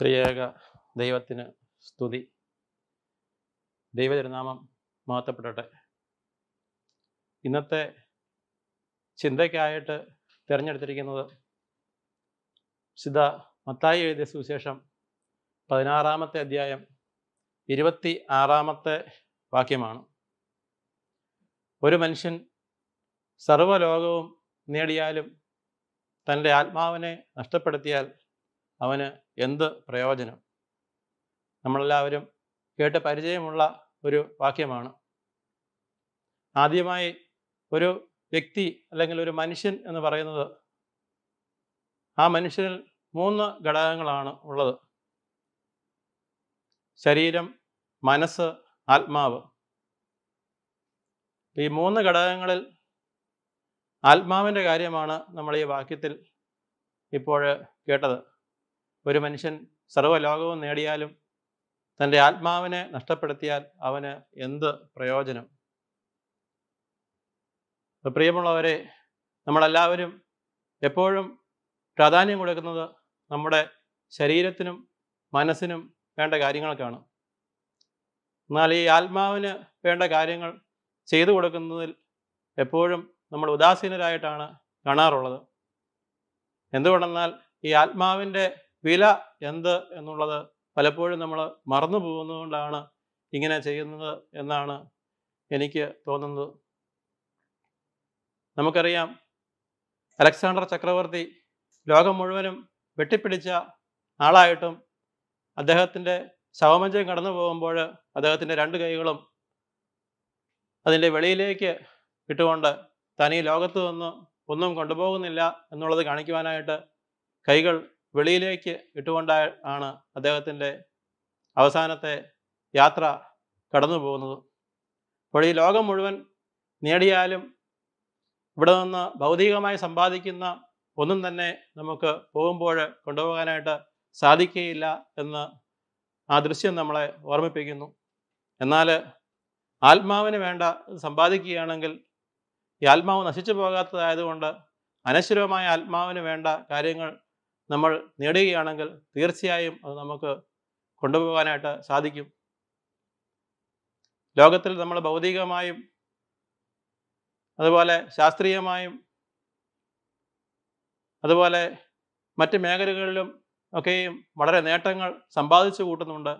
ത്രിയേക ദൈവത്തിന് സ്തുതി. ദൈവതിരുനാമം മഹത്വപ്പെടട്ടെ. ഇന്നത്തെ ചിന്തയ്ക്കായിട്ട് തിരഞ്ഞെടുത്തിരിക്കുന്നത് സിദ്ധ മത്തായി എഴുതിയ സുവിശേഷം പതിനാറാമത്തെ അധ്യായം ഇരുപത്തി ആറാമത്തെ വാക്യമാണ്. ഒരു മനുഷ്യൻ സർവലോകവും നേടിയാലും തന്റെ ആത്മാവിനെ നഷ്ടപ്പെടുത്തിയാൽ അവന് എന്ത് പ്രയോജനം? നമ്മളെല്ലാവരും കേട്ട് പരിചയമുള്ള ഒരു വാക്യമാണ്. ആദ്യമായി ഒരു വ്യക്തി അല്ലെങ്കിൽ ഒരു മനുഷ്യൻ എന്ന് പറയുന്നത് ആ മനുഷ്യനിൽ മൂന്ന് ഘടകങ്ങളാണ് ഉള്ളത്. ശരീരം മനസ്സ് ആത്മാവ്. ഈ മൂന്ന് ഘടകങ്ങളിൽ ആത്മാവിന്റെ കാര്യമാണ് നമ്മൾ ഈ വാക്യത്തിൽ ഇപ്പോൾ കേട്ടത്. ഒരു മനുഷ്യൻ സർവലോകവും നേടിയാലും തന്റെ ആത്മാവിനെ നഷ്ടപ്പെടുത്തിയാൽ അവന് എന്ത് പ്രയോജനം? പ്രിയമുള്ളവരെ നമ്മളെല്ലാവരും എപ്പോഴും പ്രാധാന്യം കൊടുക്കുന്നത് നമ്മുടെ ശരീരത്തിനും മനസ്സിനും വേണ്ട കാര്യങ്ങൾക്കാണ് എന്നാൽ ഈ ആത്മാവിന് വേണ്ട കാര്യങ്ങൾ ചെയ്തു കൊടുക്കുന്നതിൽ എപ്പോഴും നമ്മൾ ഉദാസീനരായിട്ടാണ് കാണാറുള്ളത്. എന്തുകൊണ്ടെന്നാൽ ഈ ആത്മാവിന്റെ വില എന്ത് എന്നുള്ളത് പലപ്പോഴും നമ്മൾ മറന്നു പോകുന്നതുകൊണ്ടാണ് ഇങ്ങനെ ചെയ്യുന്നത് എന്നാണ് എനിക്ക് തോന്നുന്നത്. നമുക്കറിയാം അലക്സാണ്ടർ ചക്രവർത്തി ലോകം മുഴുവനും വെട്ടിപ്പിടിച്ച ആളായിട്ടും അദ്ദേഹത്തിന്റെ ശവമഞ്ചം കടന്നു പോകുമ്പോൾ അദ്ദേഹത്തിന്റെ രണ്ട് കൈകളും അതിന്റെ വെളിയിലേക്ക് ഇട്ടുകൊണ്ട് തനി ലോകത്ത് നിന്ന് ഒന്നും കൊണ്ടുപോകുന്നില്ല എന്നുള്ളത് കാണിക്കുവാനായിട്ട് കൈകൾ വെളിയിലേക്ക് ഇട്ടുകൊണ്ട് ആണ് അദ്ദേഹത്തിന്റെ അവസാനത്തെ യാത്ര കടന്നു പോകുന്നത്. അപ്പോൾ ഈ ലോകം മുഴുവൻ നേടിയാലും ഇവിടെ നിന്ന് ഭൗതികമായി സമ്പാദിക്കുന്ന ഒന്നും തന്നെ നമുക്ക് പോകുമ്പോൾ കൊണ്ടുപോകാനായിട്ട് സാധിക്കുകയില്ല എന്ന് ആ ദൃശ്യം നമ്മളെ ഓർമ്മിപ്പിക്കുന്നു. എന്നാൽ ആത്മാവിന് വേണ്ട സമ്പാദിക്കുകയാണെങ്കിൽ ഈ ആത്മാവ് നശിച്ചു പോകാത്തതായതുകൊണ്ട് അനശ്വരമായ ആത്മാവിന് വേണ്ട കാര്യങ്ങൾ നമ്മൾ നേടുകയാണെങ്കിൽ തീർച്ചയായും അത് നമുക്ക് കൊണ്ടുപോകാനായിട്ട് സാധിക്കും. ലോകത്തിൽ നമ്മൾ ഭൗതികമായും അതുപോലെ ശാസ്ത്രീയമായും അതുപോലെ മറ്റ് മേഖലകളിലും ഒക്കെയും വളരെ നേട്ടങ്ങൾ സമ്പാദിച്ചു കൂട്ടുന്നുണ്ട്.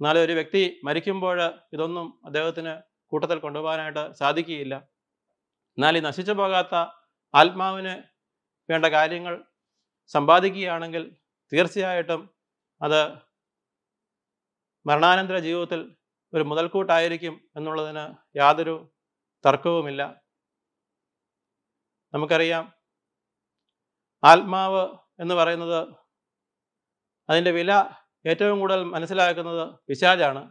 എന്നാൽ ഒരു വ്യക്തി മരിക്കുമ്പോൾ ഇതൊന്നും അദ്ദേഹത്തിന് കൂട്ടത്തിൽ കൊണ്ടുപോകാനായിട്ട് സാധിക്കുകയില്ല. എന്നാൽ ഈ നശിച്ചു പോകാത്ത ആത്മാവിന് വേണ്ട കാര്യങ്ങൾ സമ്പാദിക്കുകയാണെങ്കിൽ തീർച്ചയായിട്ടും അത് മരണാനന്തര ജീവിതത്തിൽ ഒരു മുതൽക്കൂട്ടായിരിക്കും എന്നുള്ളതിന് യാതൊരു തർക്കവുമില്ല. നമുക്കറിയാം ആത്മാവ് എന്ന് പറയുന്നത് അതിന്റെ വില ഏറ്റവും കൂടുതൽ മനസ്സിലാക്കുന്നത് പിശാജാണ്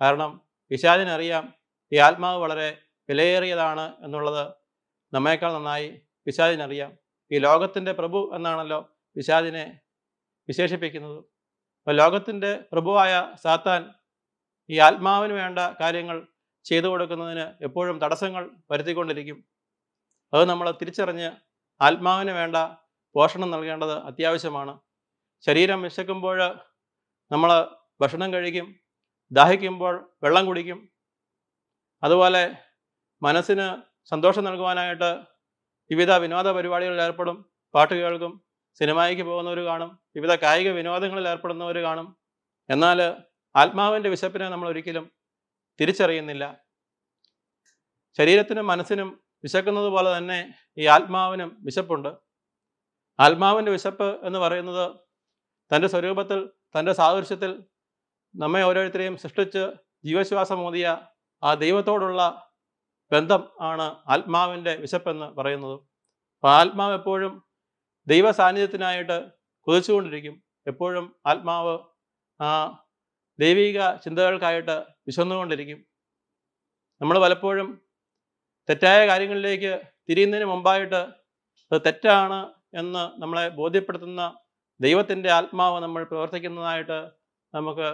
കാരണം പിശാജിനറിയാം ഈ ആത്മാവ് വളരെ വിലയേറിയതാണ് എന്നുള്ളത് നമ്മേക്കാൾ നന്നായി പിശാജിനറിയാം ഈ ലോകത്തിന്റെ പ്രഭു എന്നാണല്ലോ പിശാദിനെ വിശേഷിപ്പിക്കുന്നത്. അപ്പോൾ ലോകത്തിന്റെ പ്രഭുവായ സാത്താൻ ഈ ആത്മാവിന് വേണ്ട കാര്യങ്ങൾ ചെയ്തു കൊടുക്കുന്നതിന് എപ്പോഴും തടസ്സങ്ങൾ വരുത്തിക്കൊണ്ടിരിക്കും. അത് നമ്മൾ തിരിച്ചറിഞ്ഞ് ആത്മാവിന് വേണ്ട പോഷണം നൽകേണ്ടത് അത്യാവശ്യമാണ്. ശരീരം വിശക്കുമ്പോൾ നമ്മൾ ഭക്ഷണം കഴിക്കും ദാഹിക്കുമ്പോൾ വെള്ളം കുടിക്കും. അതുപോലെ മനസ്സിന് സന്തോഷം നൽകുവാനായിട്ട് വിവിധ വിനോദ പരിപാടികളിൽ ഏർപ്പെടും പാട്ട് കേൾക്കും സിനിമയ്ക്ക് പോകുന്നവർ കാണും വിവിധ കായിക വിനോദങ്ങളിൽ ഏർപ്പെടുന്നവർ കാണും. എന്നാൽ ആത്മാവിന്റെ വിശപ്പിനെ നമ്മൾ ഒരിക്കലും തിരിച്ചറിയുന്നില്ല. ശരീരത്തിനും മനസ്സിനും വിശക്കുന്നത് പോലെ തന്നെ ഈ ആത്മാവിനും വിശപ്പുണ്ട്. ആത്മാവിന്റെ വിശപ്പ് എന്ന് പറയുന്നത് തന്റെ സ്വരൂപത്തിൽ തന്റെ സാദൃശ്യത്തിൽ നമ്മെ ഓരോരുത്തരെയും സൃഷ്ടിച്ച് ജീവശ്വാസമൂതിയ ആ ദൈവത്തോടുള്ള ബന്ധം ആണ് ആത്മാവിന്റെ വിശപ്പെന്ന് പറയുന്നത്. അപ്പോൾ ആത്മാവ് എപ്പോഴും ദൈവ സാന്നിധ്യത്തിനായിട്ട് കുതിച്ചുകൊണ്ടിരിക്കും. എപ്പോഴും ആത്മാവ് ആ ദൈവിക ചിന്തകൾക്കായിട്ട് വിശന്നുകൊണ്ടിരിക്കും. നമ്മൾ പലപ്പോഴും തെറ്റായ കാര്യങ്ങളിലേക്ക് തിരിയുന്നതിന് മുമ്പായിട്ട് അത് തെറ്റാണ് എന്ന് നമ്മളെ ബോധ്യപ്പെടുത്തുന്ന ദൈവത്തിന്റെ ആത്മാവ് നമ്മൾ പ്രവർത്തിക്കുന്നതായിട്ട് നമുക്ക്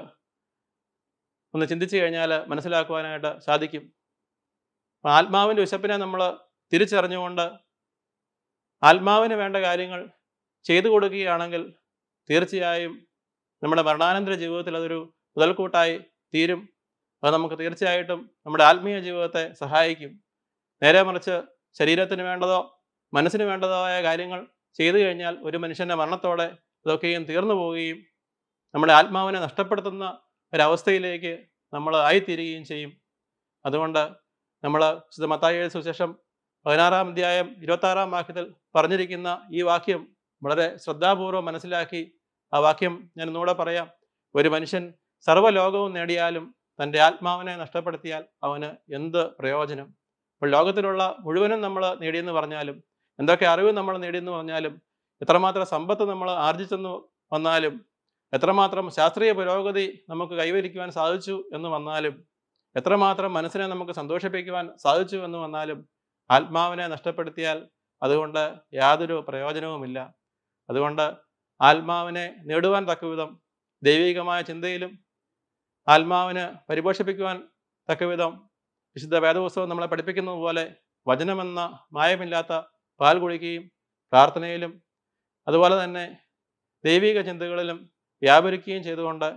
ഒന്ന് ചിന്തിച്ചു കഴിഞ്ഞാൽ മനസ്സിലാക്കുവാനായിട്ട് സാധിക്കും. അപ്പം ആത്മാവിന്റെ വിശപ്പിനെ നമ്മൾ തിരിച്ചറിഞ്ഞുകൊണ്ട് ആത്മാവിന് വേണ്ട കാര്യങ്ങൾ ചെയ്തു കൊടുക്കുകയാണെങ്കിൽ തീർച്ചയായും നമ്മുടെ മരണാനന്തര ജീവിതത്തിൽ അതൊരു മുതൽക്കൂട്ടായി തീരും. അത് നമുക്ക് തീർച്ചയായിട്ടും നമ്മുടെ ആത്മീയ ജീവിതത്തെ സഹായിക്കും. നേരെ മറിച്ച് ശരീരത്തിന് വേണ്ടതോ മനസ്സിന് വേണ്ടതോ ആയ കാര്യങ്ങൾ ചെയ്തു കഴിഞ്ഞാൽ ഒരു മനുഷ്യന്റെ മരണത്തോടെ ഇതൊക്കെയും തീർന്നു പോവുകയും നമ്മുടെ ആത്മാവിനെ നഷ്ടപ്പെടുത്തുന്ന ഒരവസ്ഥയിലേക്ക് നമ്മൾ ആയിത്തീരുകയും ചെയ്യും. അതുകൊണ്ട് നമ്മൾ മത്തായ സുശേഷം പതിനാറാം അധ്യായം ഇരുപത്താറാം വാക്യത്തിൽ പറഞ്ഞിരിക്കുന്ന ഈ വാക്യം വളരെ ശ്രദ്ധാപൂർവം മനസ്സിലാക്കി ആ വാക്യം ഞാൻ ഒന്നുകൂടെ പറയാം. ഒരു മനുഷ്യൻ സർവലോകവും നേടിയാലും തന്റെ ആത്മാവിനെ നഷ്ടപ്പെടുത്തിയാൽ അവന് എന്ത് പ്രയോജനം? അപ്പോൾ ലോകത്തിലുള്ള മുഴുവനും നമ്മൾ നേടിയെന്ന് പറഞ്ഞാലും എന്തൊക്കെ അറിവ് നമ്മൾ നേടിയെന്ന് പറഞ്ഞാലും എത്രമാത്രം സമ്പത്ത് നമ്മൾ ആർജിച്ചെന്ന് വന്നാലും എത്രമാത്രം ശാസ്ത്രീയ പുരോഗതി നമുക്ക് കൈവരിക്കുവാൻ സാധിച്ചു എന്ന് വന്നാലും എത്രമാത്രം മനസ്സിനെ നമുക്ക് സന്തോഷിപ്പിക്കുവാൻ സാധിച്ചു എന്ന് വന്നാലും ആത്മാവിനെ നഷ്ടപ്പെടുത്തിയാൽ അതുകൊണ്ട് യാതൊരു പ്രയോജനവുമില്ല. അതുകൊണ്ട് ആത്മാവിനെ നേടുവാൻ തക്കവിധം ദൈവികമായ ചിന്തയിലും ആത്മാവിന് പരിപോഷിപ്പിക്കുവാൻ തക്കവിധം വിശുദ്ധ വേദപുസ്തകം നമ്മളെ പഠിപ്പിക്കുന്നത് പോലെ വചനമെന്ന മായമില്ലാത്ത പാൽ കുടിക്കുകയും പ്രാർത്ഥനയിലും അതുപോലെ തന്നെ ദൈവിക ചിന്തകളിലും വ്യാപരിക്കുകയും ചെയ്തുകൊണ്ട്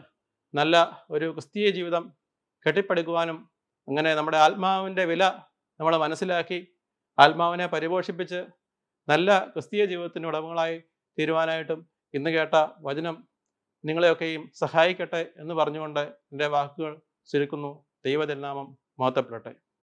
നല്ല ഒരു ക്രിസ്തീയ ജീവിതം കെട്ടിപ്പടുക്കുവാനും അങ്ങനെ നമ്മുടെ ആത്മാവിന്റെ വില നമ്മൾ മനസ്സിലാക്കി ആത്മാവിനെ പരിപോഷിപ്പിച്ച് നല്ല ക്രിസ്തീയ ജീവിതത്തിന് ഉടമകളായി തീരുവാനായിട്ടും ഇന്ന് കേട്ട വചനം നിങ്ങളെയൊക്കെയും സഹായിക്കട്ടെ എന്ന് പറഞ്ഞുകൊണ്ട് എന്റെ വാക്കുകൾ ചുരുക്കുന്നു. ദൈവതിരുനാമം മഹത്വപ്പെടട്ടെ.